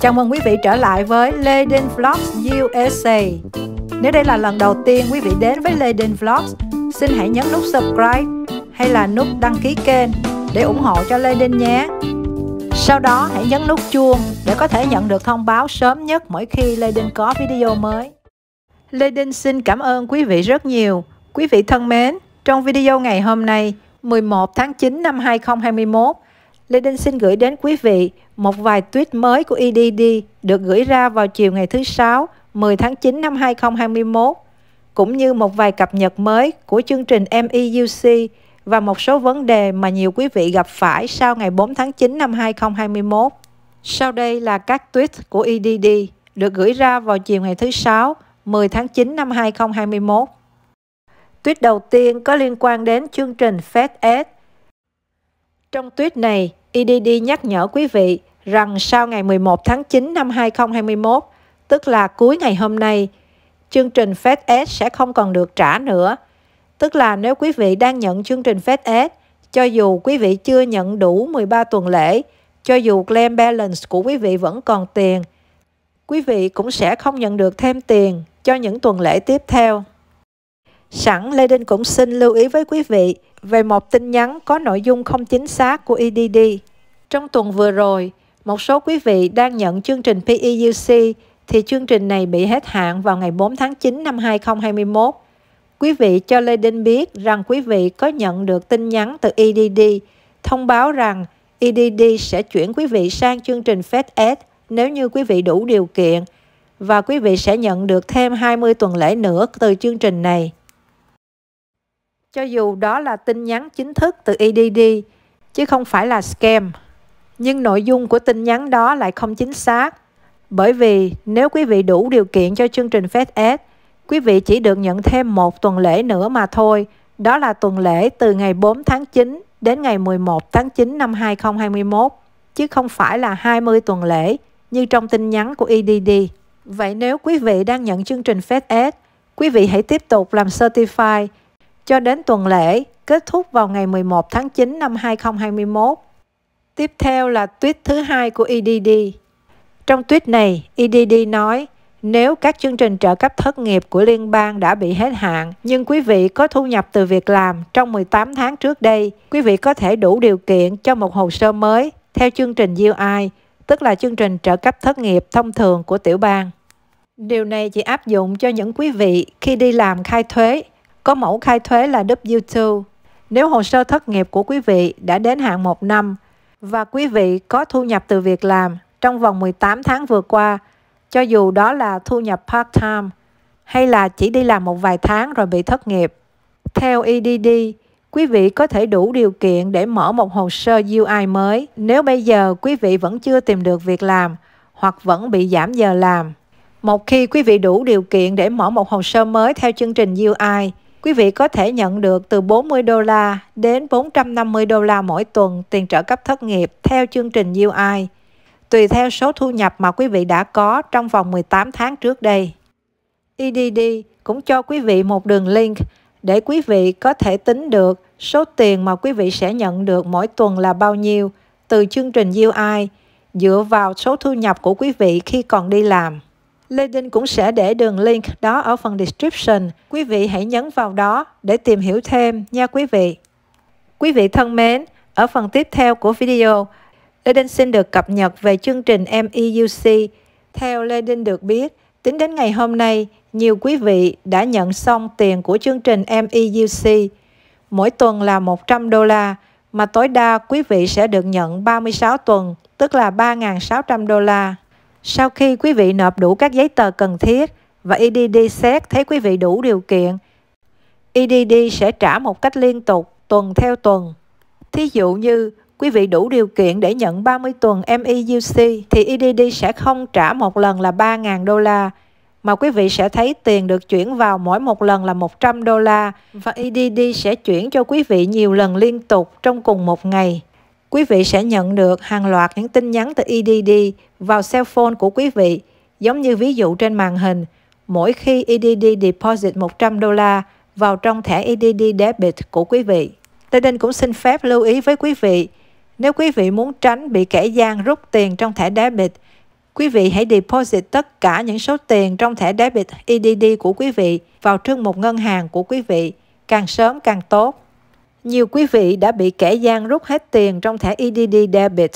Chào mừng quý vị trở lại với Lê Vlogs USA. Nếu đây là lần đầu tiên quý vị đến với Lê Vlogs, xin hãy nhấn nút subscribe hay là nút đăng ký kênh để ủng hộ cho Lê nhé. Sau đó hãy nhấn nút chuông để có thể nhận được thông báo sớm nhất mỗi khi Lê có video mới. Lê xin cảm ơn quý vị rất nhiều. Quý vị thân mến, trong video ngày hôm nay, 11 tháng 9 năm 2021, Lê Đinh xin gửi đến quý vị một vài tweet mới của EDD được gửi ra vào chiều ngày thứ Sáu, 10 tháng 9 năm 2021, cũng như một vài cập nhật mới của chương trình MEUC và một số vấn đề mà nhiều quý vị gặp phải sau ngày 4 tháng 9 năm 2021. Sau đây là các tweet của EDD được gửi ra vào chiều ngày thứ Sáu, 10 tháng 9 năm 2021. Tweet đầu tiên có liên quan đến chương trình FedEd. Trong tweet này, EDD nhắc nhở quý vị rằng sau ngày 11 tháng 9 năm 2021, tức là cuối ngày hôm nay, chương trình FedEx sẽ không còn được trả nữa. Tức là nếu quý vị đang nhận chương trình FedEx, cho dù quý vị chưa nhận đủ 13 tuần lễ, cho dù claim balance của quý vị vẫn còn tiền, quý vị cũng sẽ không nhận được thêm tiền cho những tuần lễ tiếp theo. Sẵn Lê Đinh cũng xin lưu ý với quý vị về một tin nhắn có nội dung không chính xác của EDD. Trong tuần vừa rồi, một số quý vị đang nhận chương trình PEUC thì chương trình này bị hết hạn vào ngày 4 tháng 9 năm 2021. Quý vị cho Lê Đinh biết rằng quý vị có nhận được tin nhắn từ EDD thông báo rằng EDD sẽ chuyển quý vị sang chương trình FedEd nếu như quý vị đủ điều kiện và quý vị sẽ nhận được thêm 20 tuần lễ nữa từ chương trình này. Cho dù đó là tin nhắn chính thức từ EDD, chứ không phải là scam. Nhưng nội dung của tin nhắn đó lại không chính xác. Bởi vì nếu quý vị đủ điều kiện cho chương trình FedEd, quý vị chỉ được nhận thêm một tuần lễ nữa mà thôi. Đó là tuần lễ từ ngày 4 tháng 9 đến ngày 11 tháng 9 năm 2021, chứ không phải là 20 tuần lễ như trong tin nhắn của EDD. Vậy nếu quý vị đang nhận chương trình FedEd, quý vị hãy tiếp tục làm Certify cho đến tuần lễ kết thúc vào ngày 11 tháng 9 năm 2021. Tiếp theo là tweet thứ hai của EDD. Trong tweet này, EDD nói nếu các chương trình trợ cấp thất nghiệp của liên bang đã bị hết hạn, nhưng quý vị có thu nhập từ việc làm trong 18 tháng trước đây, quý vị có thể đủ điều kiện cho một hồ sơ mới theo chương trình UI, tức là chương trình trợ cấp thất nghiệp thông thường của tiểu bang. Điều này chỉ áp dụng cho những quý vị khi đi làm khai thuế có mẫu khai thuế là W2. Nếu hồ sơ thất nghiệp của quý vị đã đến hạn một năm và quý vị có thu nhập từ việc làm trong vòng 18 tháng vừa qua, cho dù đó là thu nhập part-time hay là chỉ đi làm một vài tháng rồi bị thất nghiệp. Theo EDD, quý vị có thể đủ điều kiện để mở một hồ sơ UI mới nếu bây giờ quý vị vẫn chưa tìm được việc làm hoặc vẫn bị giảm giờ làm. Một khi quý vị đủ điều kiện để mở một hồ sơ mới theo chương trình UI, quý vị có thể nhận được từ 40 đô la đến 450 đô la mỗi tuần tiền trợ cấp thất nghiệp theo chương trình UI, tùy theo số thu nhập mà quý vị đã có trong vòng 18 tháng trước đây. EDD cũng cho quý vị một đường link để quý vị có thể tính được số tiền mà quý vị sẽ nhận được mỗi tuần là bao nhiêu từ chương trình UI dựa vào số thu nhập của quý vị khi còn đi làm. Lê Đinh cũng sẽ để đường link đó ở phần description. Quý vị hãy nhấn vào đó để tìm hiểu thêm nha quý vị. Quý vị thân mến, ở phần tiếp theo của video, Lê Đinh xin được cập nhật về chương trình MEUC. Theo Lê Đinh được biết, tính đến ngày hôm nay, nhiều quý vị đã nhận xong tiền của chương trình MEUC. Mỗi tuần là 100 đô la, mà tối đa quý vị sẽ được nhận 36 tuần, tức là 3.600 đô la. Sau khi quý vị nộp đủ các giấy tờ cần thiết và EDD xét thấy quý vị đủ điều kiện, EDD sẽ trả một cách liên tục, tuần theo tuần. Thí dụ như quý vị đủ điều kiện để nhận 30 tuần MEUC thì EDD sẽ không trả một lần là 3.000 đô la, mà quý vị sẽ thấy tiền được chuyển vào mỗi một lần là 100 đô la và EDD sẽ chuyển cho quý vị nhiều lần liên tục trong cùng một ngày quý vị sẽ nhận được hàng loạt những tin nhắn từ EDD vào cell phone của quý vị, giống như ví dụ trên màn hình. Mỗi khi EDD deposit 100 đô la vào trong thẻ EDD debit của quý vị. Tây Đinh cũng xin phép lưu ý với quý vị, nếu quý vị muốn tránh bị kẻ gian rút tiền trong thẻ debit, Quý vị hãy deposit tất cả những số tiền trong thẻ debit EDD của quý vị vào trương một ngân hàng của quý vị, càng sớm càng tốt. Nhiều quý vị đã bị kẻ gian rút hết tiền trong thẻ EDD debit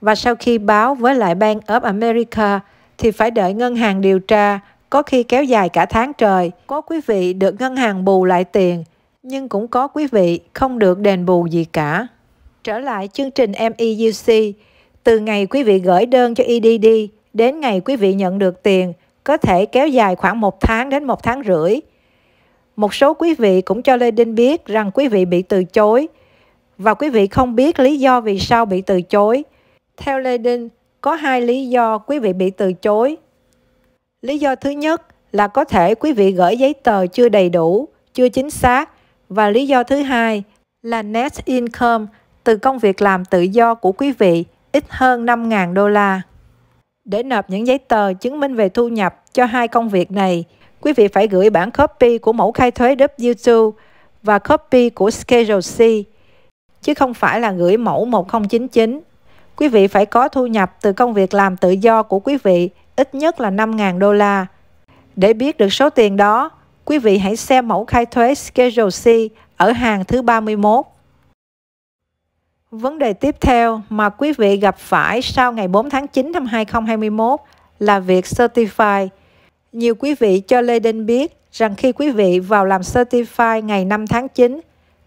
và sau khi báo với lại Bank of America thì phải đợi ngân hàng điều tra, có khi kéo dài cả tháng trời. Có quý vị được ngân hàng bù lại tiền, nhưng cũng có quý vị không được đền bù gì cả. Trở lại chương trình MEUC, từ ngày quý vị gửi đơn cho EDD đến ngày quý vị nhận được tiền có thể kéo dài khoảng một tháng đến một tháng rưỡi. Một số quý vị cũng cho Lê Đinh biết rằng quý vị bị từ chối và quý vị không biết lý do vì sao bị từ chối. Theo Lê Đinh, có hai lý do quý vị bị từ chối. Lý do thứ nhất là có thể quý vị gửi giấy tờ chưa đầy đủ, chưa chính xác và lý do thứ hai là net income từ công việc làm tự do của quý vị ít hơn 5.000 đô la. Để nộp những giấy tờ chứng minh về thu nhập cho hai công việc này, quý vị phải gửi bản copy của mẫu khai thuế W2 và copy của Schedule C, chứ không phải là gửi mẫu 1099. Quý vị phải có thu nhập từ công việc làm tự do của quý vị ít nhất là 5.000 đô la. Để biết được số tiền đó, quý vị hãy xem mẫu khai thuế Schedule C ở hàng thứ 31. Vấn đề tiếp theo mà quý vị gặp phải sau ngày 4 tháng 9 năm 2021 là việc Certify. Nhiều quý vị cho Lê Đinh biết rằng khi quý vị vào làm Certify ngày 5 tháng 9,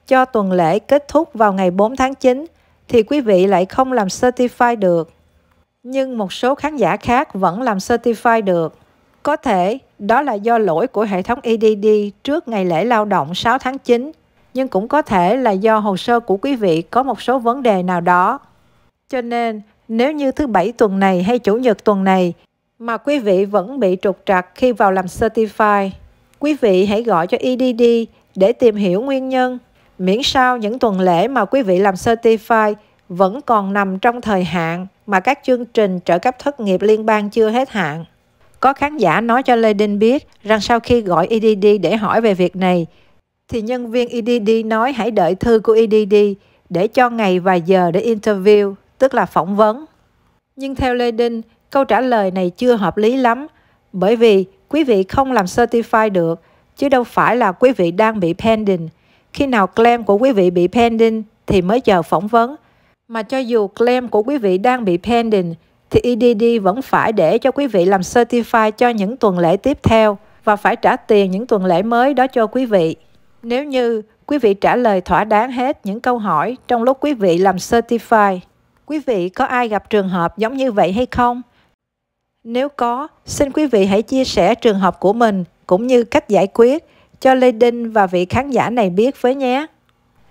cho tuần lễ kết thúc vào ngày 4 tháng 9, thì quý vị lại không làm Certify được. Nhưng một số khán giả khác vẫn làm Certify được. Có thể đó là do lỗi của hệ thống EDD trước ngày lễ lao động 6 tháng 9 nhưng cũng có thể là do hồ sơ của quý vị có một số vấn đề nào đó. Cho nên, nếu như thứ bảy tuần này hay chủ nhật tuần này mà quý vị vẫn bị trục trặc khi vào làm Certify, quý vị hãy gọi cho EDD để tìm hiểu nguyên nhân, miễn sao những tuần lễ mà quý vị làm Certify vẫn còn nằm trong thời hạn mà các chương trình trợ cấp thất nghiệp liên bang chưa hết hạn. Có khán giả nói cho Lê Đinh biết rằng sau khi gọi EDD để hỏi về việc này, thì nhân viên EDD nói hãy đợi thư của EDD để cho ngày và giờ để interview, tức là phỏng vấn. Nhưng theo Lê Đinh, câu trả lời này chưa hợp lý lắm, bởi vì quý vị không làm certify được, chứ đâu phải là quý vị đang bị pending. Khi nào claim của quý vị bị pending thì mới chờ phỏng vấn. Mà cho dù claim của quý vị đang bị pending, thì EDD vẫn phải để cho quý vị làm certify cho những tuần lễ tiếp theo và phải trả tiền những tuần lễ mới đó cho quý vị. Nếu như quý vị trả lời thỏa đáng hết những câu hỏi trong lúc quý vị làm certify, quý vị có ai gặp trường hợp giống như vậy hay không? Nếu có, xin quý vị hãy chia sẻ trường hợp của mình cũng như cách giải quyết cho Lê Đinh và vị khán giả này biết với nhé.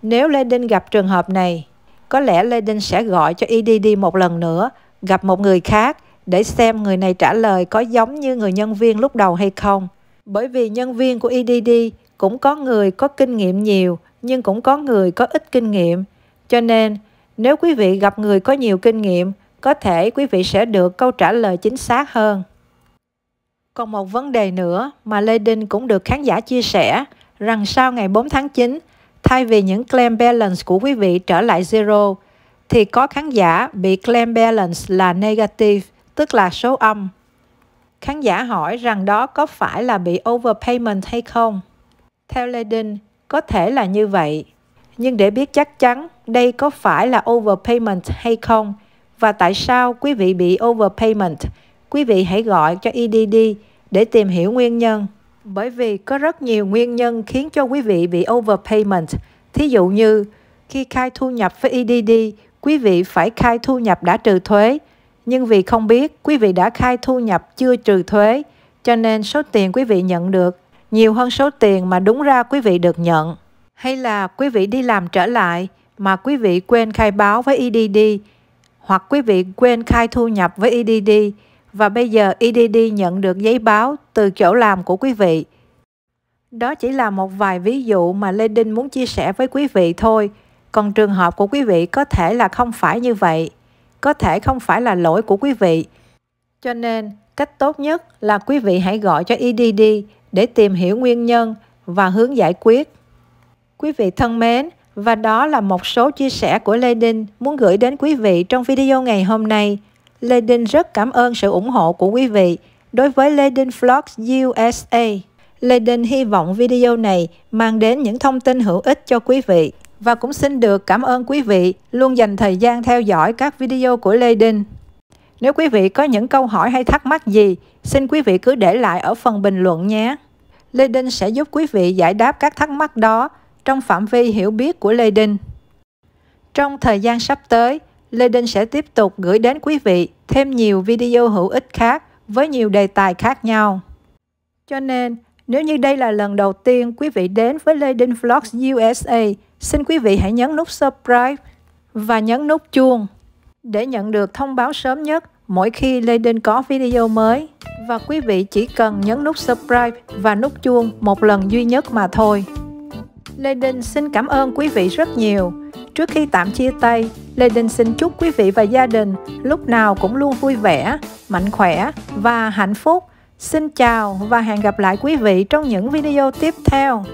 Nếu Lê Đinh gặp trường hợp này, có lẽ Lê Đinh sẽ gọi cho EDD một lần nữa, gặp một người khác để xem người này trả lời có giống như người nhân viên lúc đầu hay không. Bởi vì nhân viên của EDD cũng có người có kinh nghiệm nhiều nhưng cũng có người có ít kinh nghiệm cho nên nếu quý vị gặp người có nhiều kinh nghiệm có thể quý vị sẽ được câu trả lời chính xác hơn còn một vấn đề nữa mà Lê Đinh cũng được khán giả chia sẻ rằng sau ngày 4 tháng 9, thay vì những claim balance của quý vị trở lại zero, thì có khán giả bị claim balance là negative, tức là số âm. Khán giả hỏi rằng đó có phải là bị overpayment hay không? Theo Lê Đinh, có thể là như vậy. Nhưng để biết chắc chắn đây có phải là overpayment hay không và tại sao quý vị bị overpayment, quý vị hãy gọi cho EDD để tìm hiểu nguyên nhân. Bởi vì có rất nhiều nguyên nhân khiến cho quý vị bị overpayment. Thí dụ như khi khai thu nhập với EDD, quý vị phải khai thu nhập đã trừ thuế. Nhưng vì không biết quý vị đã khai thu nhập chưa trừ thuế, cho nên số tiền quý vị nhận được nhiều hơn số tiền mà đúng ra quý vị được nhận. Hay là quý vị đi làm trở lại mà quý vị quên khai báo với EDD hoặc quý vị quên khai thu nhập với EDD và bây giờ EDD nhận được giấy báo từ chỗ làm của quý vị. Đó chỉ là một vài ví dụ mà Lê Đinh muốn chia sẻ với quý vị thôi. Còn trường hợp của quý vị có thể là không phải như vậy. Có thể không phải là lỗi của quý vị. Cho nên, cách tốt nhất là quý vị hãy gọi cho EDD để tìm hiểu nguyên nhân và hướng giải quyết. Quý vị thân mến, và đó là một số chia sẻ của Lê Đinh muốn gửi đến quý vị trong video ngày hôm nay. Lê Đinh rất cảm ơn sự ủng hộ của quý vị đối với Lê Đinh Vlogs USA. Lê Đinh hy vọng video này mang đến những thông tin hữu ích cho quý vị và cũng xin được cảm ơn quý vị luôn dành thời gian theo dõi các video của Lê Đinh. Nếu quý vị có những câu hỏi hay thắc mắc gì, xin quý vị cứ để lại ở phần bình luận nhé. Lê Đinh sẽ giúp quý vị giải đáp các thắc mắc đó trong phạm vi hiểu biết của Lê Đinh. Trong thời gian sắp tới, Lê Đinh sẽ tiếp tục gửi đến quý vị thêm nhiều video hữu ích khác với nhiều đề tài khác nhau. Cho nên, nếu như đây là lần đầu tiên quý vị đến với Lê Đinh Vlogs USA, xin quý vị hãy nhấn nút subscribe và nhấn nút chuông để nhận được thông báo sớm nhất mỗi khi Lê Đinh có video mới. Và quý vị chỉ cần nhấn nút subscribe và nút chuông một lần duy nhất mà thôi. Lê Đinh xin cảm ơn quý vị rất nhiều. Trước khi tạm chia tay, Lê Đinh xin chúc quý vị và gia đình lúc nào cũng luôn vui vẻ, mạnh khỏe và hạnh phúc. Xin chào và hẹn gặp lại quý vị trong những video tiếp theo.